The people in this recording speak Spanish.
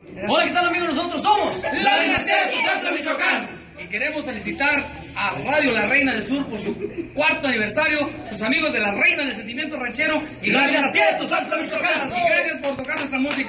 Hola, ¿qué tal amigos? Nosotros somos La Dinastía de Michoacán. y queremos felicitar a Radio La Reina del Sur por su cuarto aniversario, sus amigos de La Reina del Sentimiento Ranchero y La Dinastía de Michoacán. y gracias por tocar nuestra música.